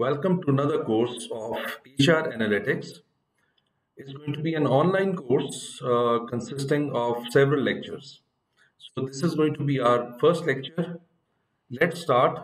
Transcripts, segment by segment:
Welcome to another course of HR Analytics. It's going to be an online course uh, consisting of several lectures. So this is going to be our first lecture. Let's start.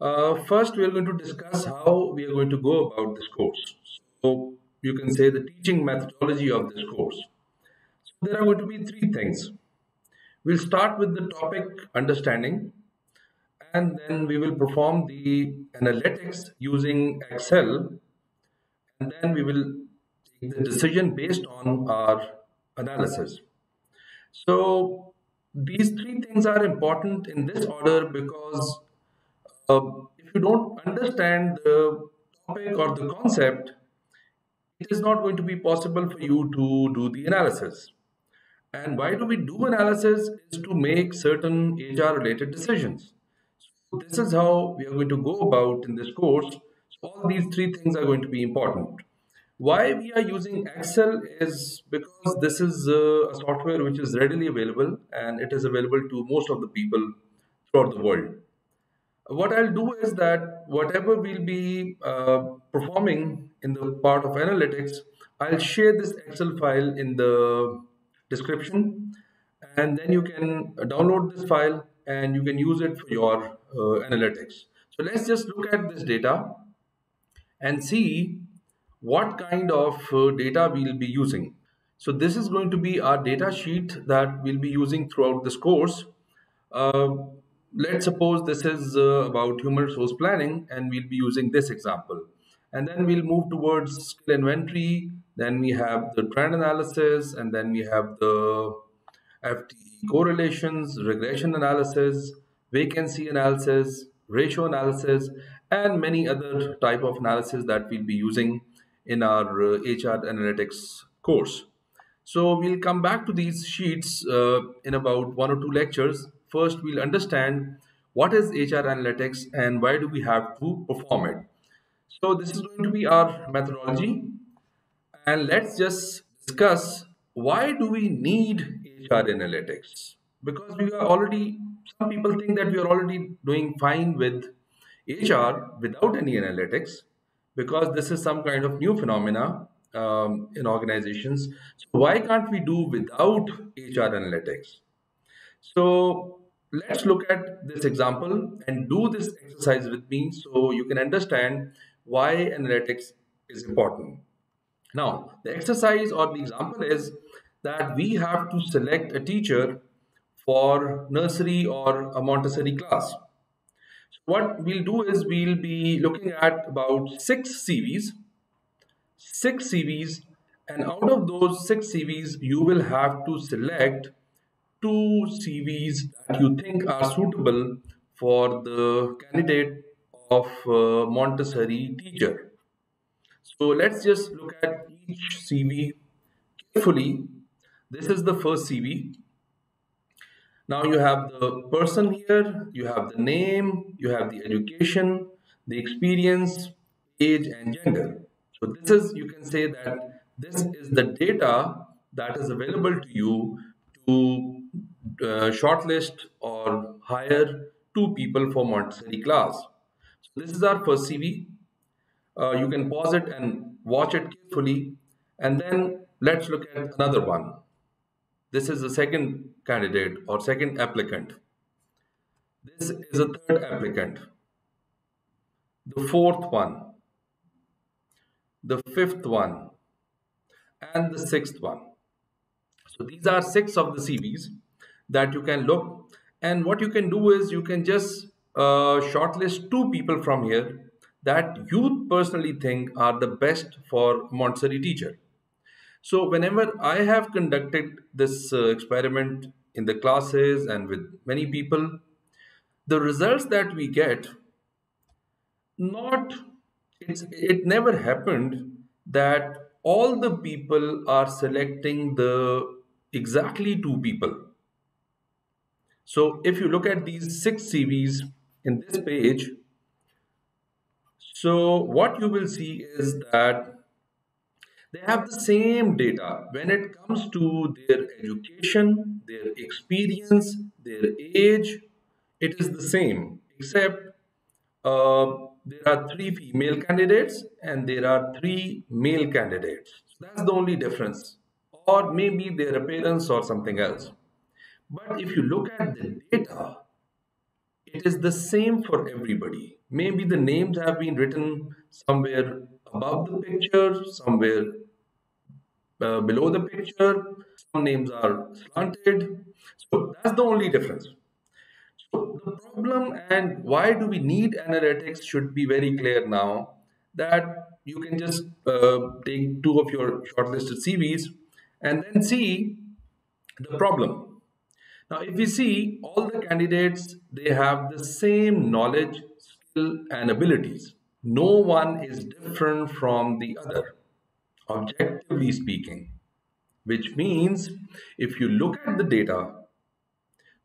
Uh, first, we are going to discuss how we are going to go about this course. So you can say the teaching methodology of this course. So there are going to be three things. We'll start with the topic understanding and then we will perform the analytics using Excel and then we will take the decision based on our analysis. So these three things are important in this order because uh, if you don't understand the topic or the concept, it is not going to be possible for you to do the analysis. And why do we do analysis is to make certain HR related decisions. This is how we are going to go about in this course. All these three things are going to be important. Why we are using Excel is because this is uh, a software which is readily available and it is available to most of the people throughout the world. What I'll do is that whatever we'll be uh, performing in the part of analytics, I'll share this Excel file in the description and then you can download this file and you can use it for your uh, analytics. So let's just look at this data and see what kind of uh, data we'll be using. So this is going to be our data sheet that we'll be using throughout this course. Uh, let's suppose this is uh, about human resource planning and we'll be using this example. And then we'll move towards skill inventory. Then we have the trend analysis and then we have the FTE correlations, regression analysis, vacancy analysis, ratio analysis, and many other type of analysis that we'll be using in our uh, HR analytics course. So we'll come back to these sheets uh, in about one or two lectures. First, we'll understand what is HR analytics and why do we have to perform it. So this is going to be our methodology. And let's just discuss why do we need HR analytics? Because we are already some people think that we are already doing fine with HR without any analytics because this is some kind of new phenomena um, in organizations. So why can't we do without HR analytics? So let's look at this example and do this exercise with me so you can understand why analytics is important. Now, the exercise or the example is that we have to select a teacher for nursery or a Montessori class. So what we'll do is we'll be looking at about six CVs, six CVs, and out of those six CVs, you will have to select two CVs that you think are suitable for the candidate of uh, Montessori teacher. So let's just look at each CV carefully. This is the first CV now you have the person here, you have the name, you have the education, the experience, age and gender. So this is, you can say that this is the data that is available to you to uh, shortlist or hire two people for Montessori class. So this is our first CV. Uh, you can pause it and watch it carefully. And then let's look at another one. This is the second candidate or second applicant. This is a third applicant. The fourth one. The fifth one. And the sixth one. So these are six of the CVs that you can look. And what you can do is you can just uh, shortlist two people from here that you personally think are the best for Montessori teacher. So whenever I have conducted this uh, experiment in the classes and with many people, the results that we get, not it never happened that all the people are selecting the exactly two people. So if you look at these six CVs in this page, so what you will see is that they have the same data when it comes to their education, their experience, their age. It is the same, except uh, there are three female candidates and there are three male candidates. So that's the only difference. Or maybe their appearance or something else. But if you look at the data, it is the same for everybody. Maybe the names have been written somewhere above the picture, somewhere uh, below the picture. Some names are slanted. So that's the only difference. So the problem and why do we need analytics should be very clear now that you can just uh, take two of your shortlisted CVs and then see the problem. Now, if we see all the candidates, they have the same knowledge, skill, and abilities. No one is different from the other, objectively speaking, which means if you look at the data,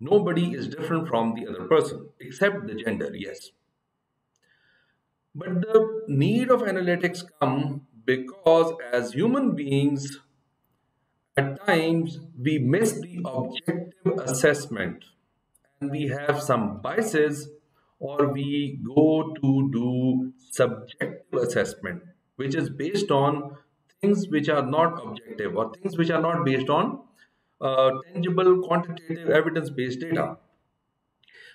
Nobody is different from the other person, except the gender, yes. But the need of analytics come because as human beings, at times we miss the objective assessment and we have some biases or we go to do subjective assessment, which is based on things which are not objective or things which are not based on uh, tangible, quantitative, evidence-based data.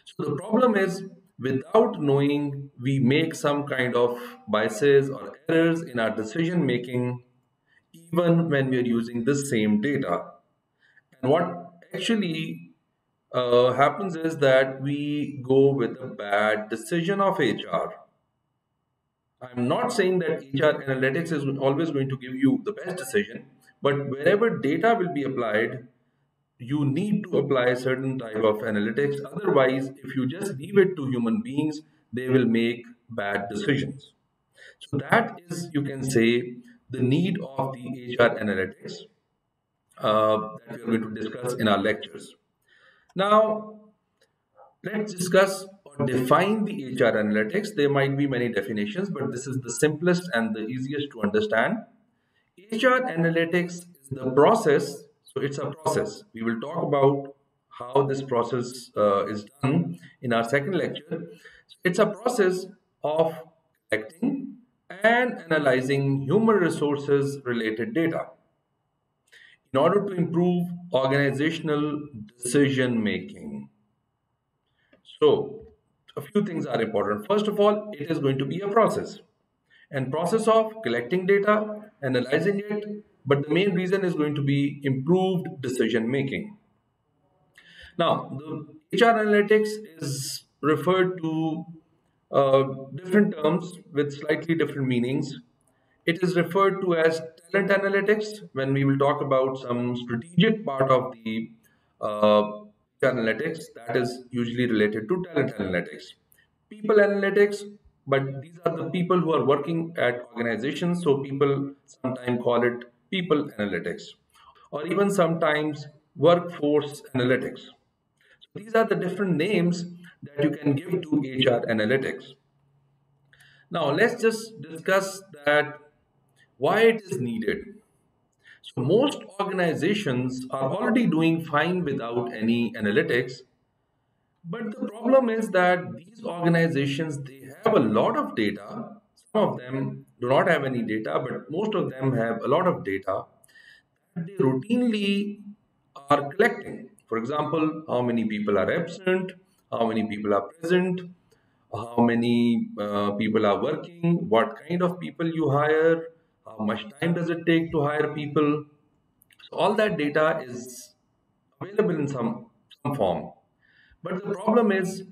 So the problem is, without knowing, we make some kind of biases or errors in our decision making, even when we are using the same data. And what actually uh, happens is that we go with a bad decision of HR. I'm not saying that HR analytics is always going to give you the best decision, but wherever data will be applied, you need to apply certain type of analytics. Otherwise if you just leave it to human beings they will make bad decisions. So that is you can say the need of the hr analytics uh, that we are going to discuss in our lectures now let's discuss or define the hr analytics there might be many definitions but this is the simplest and the easiest to understand hr analytics is the process so it's a process. We will talk about how this process uh, is done in our second lecture. It's a process of collecting and analyzing human resources related data in order to improve organizational decision making. So a few things are important. First of all, it is going to be a process and process of collecting data, analyzing it, but the main reason is going to be improved decision making. Now, the HR analytics is referred to uh, different terms with slightly different meanings. It is referred to as talent analytics when we will talk about some strategic part of the uh, analytics that is usually related to talent analytics. People analytics but these are the people who are working at organizations so people sometimes call it people analytics, or even sometimes workforce analytics. So these are the different names that you can give to HR analytics. Now let's just discuss that why it is needed. So most organizations are already doing fine without any analytics. But the problem is that these organizations, they have a lot of data some of them do not have any data, but most of them have a lot of data that they routinely are collecting. For example, how many people are absent, how many people are present, how many uh, people are working, what kind of people you hire, how much time does it take to hire people. So all that data is available in some, some form. But the problem is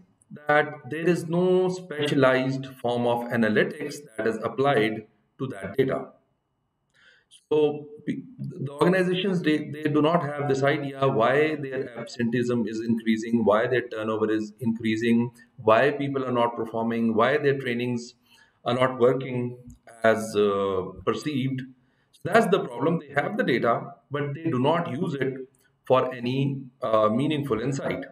that there is no specialized form of analytics that is applied to that data. So the organizations, they, they do not have this idea why their absenteeism is increasing, why their turnover is increasing, why people are not performing, why their trainings are not working as uh, perceived. So that's the problem. They have the data, but they do not use it for any uh, meaningful insight.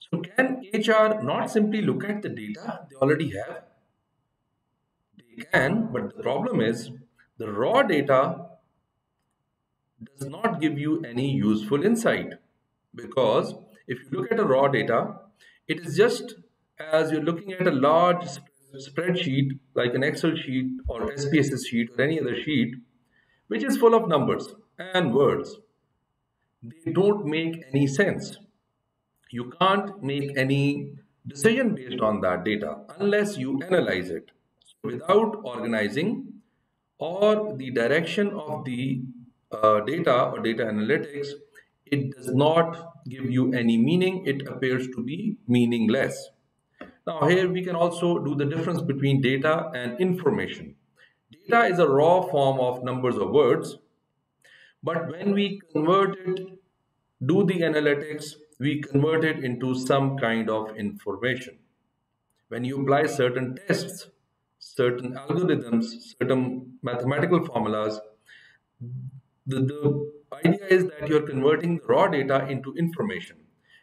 So can HR not simply look at the data they already have? They can, but the problem is the raw data does not give you any useful insight because if you look at a raw data, it is just as you're looking at a large spreadsheet like an Excel sheet or SPSS sheet or any other sheet, which is full of numbers and words, they don't make any sense. You can't make any decision based on that data unless you analyze it. Without organizing or the direction of the uh, data or data analytics, it does not give you any meaning. It appears to be meaningless. Now here we can also do the difference between data and information. Data is a raw form of numbers or words, but when we convert it, do the analytics, we convert it into some kind of information. When you apply certain tests, certain algorithms, certain mathematical formulas, the, the idea is that you're converting raw data into information.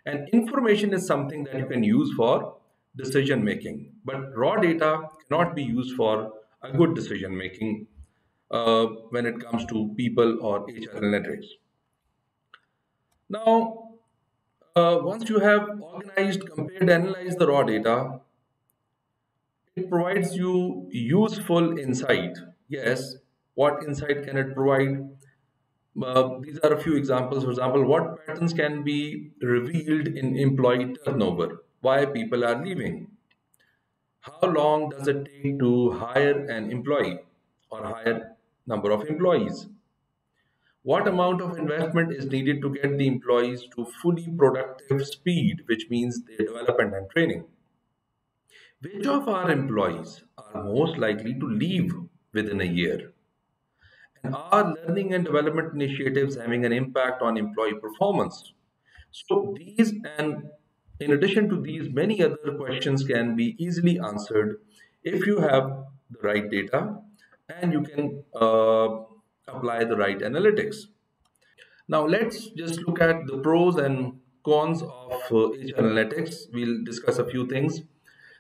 And information is something that you can use for decision making. But raw data cannot be used for a good decision making uh, when it comes to people or HR analytics. Now, uh, once you have organized, compared, analyzed the raw data, it provides you useful insight. Yes, what insight can it provide? Uh, these are a few examples. For example, what patterns can be revealed in employee turnover? Why people are leaving? How long does it take to hire an employee or hire number of employees? What amount of investment is needed to get the employees to fully productive speed, which means their development and training? Which of our employees are most likely to leave within a year? And are learning and development initiatives having an impact on employee performance? So these and in addition to these, many other questions can be easily answered if you have the right data and you can uh, apply the right analytics. Now let's just look at the pros and cons of uh, analytics. We'll discuss a few things.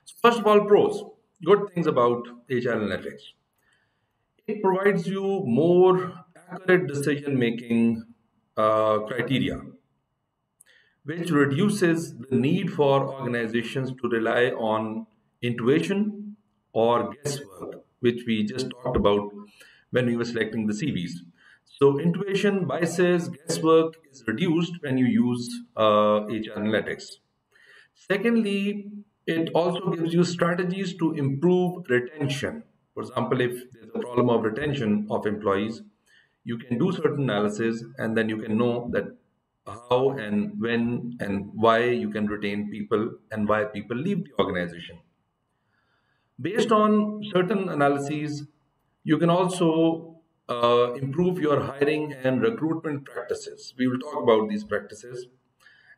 So first of all, pros. Good things about HR analytics it provides you more accurate decision making uh, criteria, which reduces the need for organizations to rely on intuition or guesswork, which we just talked about when we were selecting the CVs. So, intuition, biases, guesswork is reduced when you use uh, HR analytics. Secondly, it also gives you strategies to improve retention for example, if there's a problem of retention of employees, you can do certain analysis and then you can know that how and when and why you can retain people and why people leave the organization. Based on certain analyses, you can also uh, improve your hiring and recruitment practices. We will talk about these practices.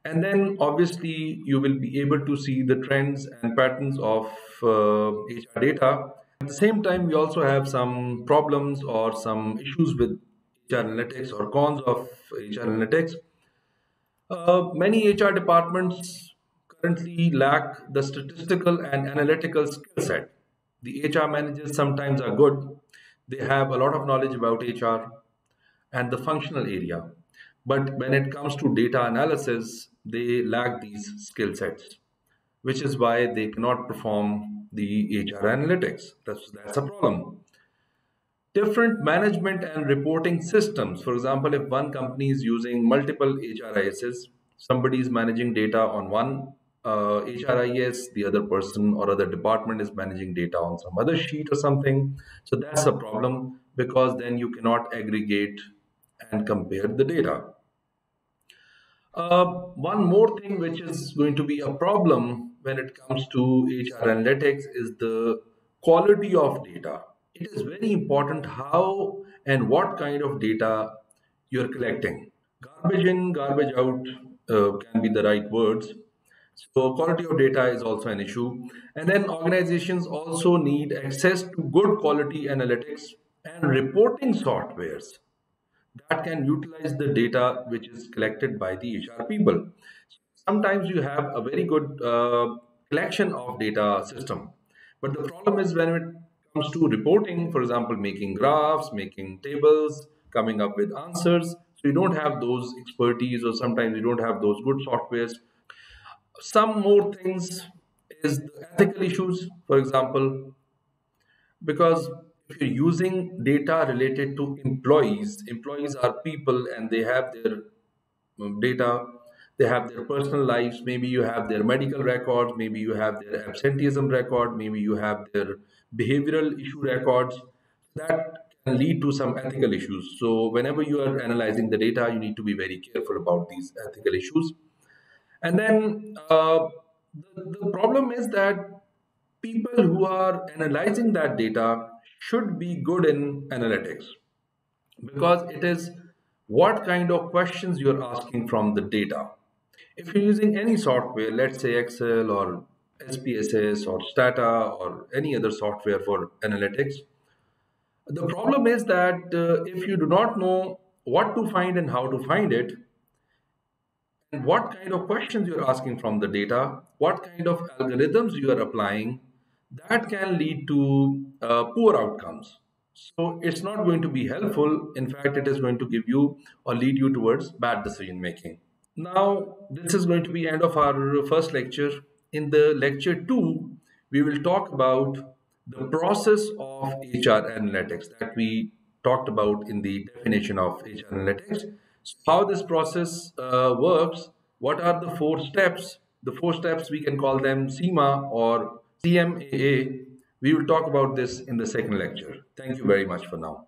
And then obviously you will be able to see the trends and patterns of uh, HR data at the same time, we also have some problems or some issues with HR analytics or cons of HR analytics. Uh, many HR departments currently lack the statistical and analytical skill set. The HR managers sometimes are good. They have a lot of knowledge about HR and the functional area. But when it comes to data analysis, they lack these skill sets, which is why they cannot perform the HR analytics. That's, that's a problem. Different management and reporting systems. For example, if one company is using multiple HRISs, somebody is managing data on one uh, HRIS, the other person or other department is managing data on some other sheet or something. So that's a problem because then you cannot aggregate and compare the data. Uh, one more thing which is going to be a problem when it comes to HR analytics is the quality of data. It is very important how and what kind of data you're collecting. Garbage in, garbage out uh, can be the right words. So quality of data is also an issue. And then organizations also need access to good quality analytics and reporting softwares that can utilize the data which is collected by the HR people sometimes you have a very good uh, collection of data system. But the problem is when it comes to reporting, for example, making graphs, making tables, coming up with answers. So you don't have those expertise or sometimes you don't have those good softwares. Some more things is the ethical issues, for example, because if you're using data related to employees, employees are people and they have their um, data, they have their personal lives, maybe you have their medical records, maybe you have their absenteeism record, maybe you have their behavioral issue records. That can lead to some ethical issues. So, whenever you are analyzing the data, you need to be very careful about these ethical issues. And then uh, the, the problem is that people who are analyzing that data should be good in analytics because it is what kind of questions you're asking from the data. If you're using any software, let's say Excel or SPSS or Stata or any other software for analytics, the problem is that uh, if you do not know what to find and how to find it, and what kind of questions you're asking from the data, what kind of algorithms you are applying, that can lead to uh, poor outcomes. So it's not going to be helpful. In fact, it is going to give you or lead you towards bad decision making. Now, this is going to be end of our first lecture. In the lecture two, we will talk about the process of HR analytics that we talked about in the definition of HR analytics. So how this process uh, works, what are the four steps? The four steps we can call them CIMA or CMAA. We will talk about this in the second lecture. Thank you very much for now.